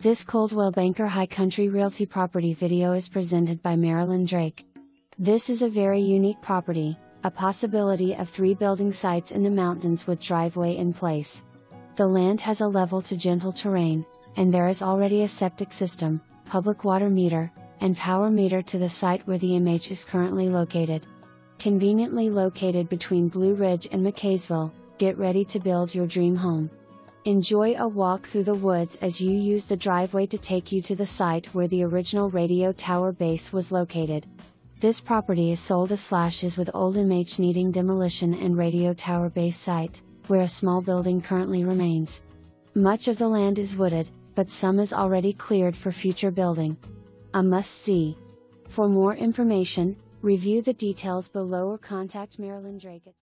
This Coldwell Banker High Country Realty property video is presented by Marilyn Drake. This is a very unique property, a possibility of three building sites in the mountains with driveway in place. The land has a level to gentle terrain, and there is already a septic system, public water meter, and power meter to the site where the MH is currently located. Conveniently located between Blue Ridge and McCaysville, get ready to build your dream home. Enjoy a walk through the woods as you use the driveway to take you to the site where the original radio tower base was located. This property is sold as slashes with old MH needing demolition and radio tower base site, where a small building currently remains. Much of the land is wooded, but some is already cleared for future building. A must see. For more information, review the details below or contact Marilyn Drake.